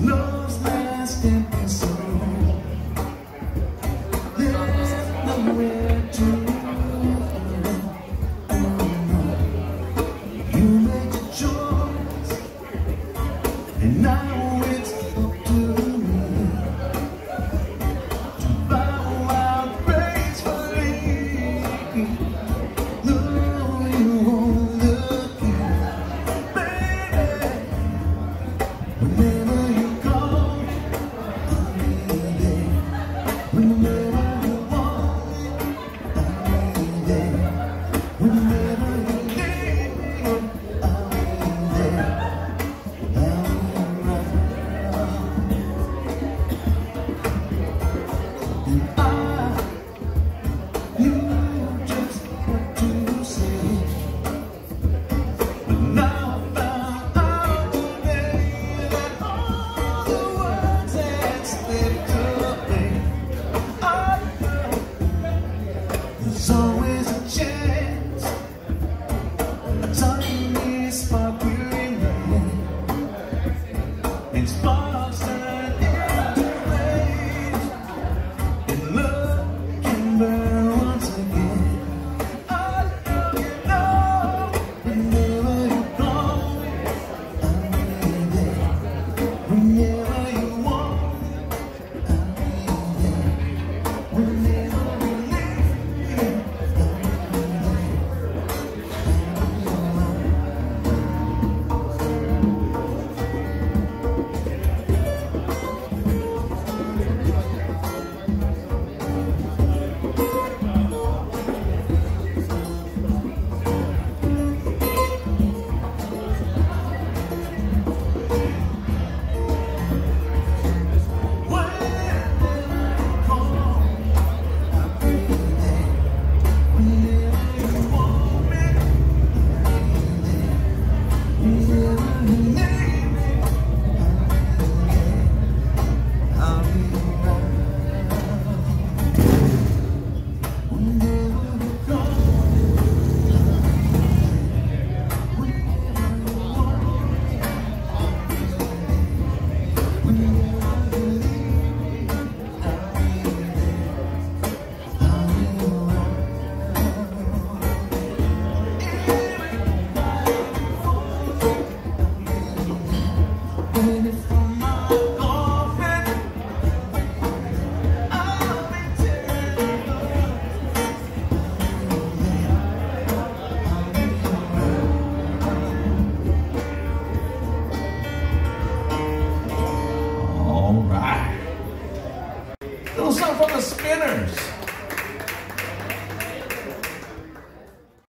Love's días que There's nowhere to. You made choice And I It's Boston. Então são os spinners.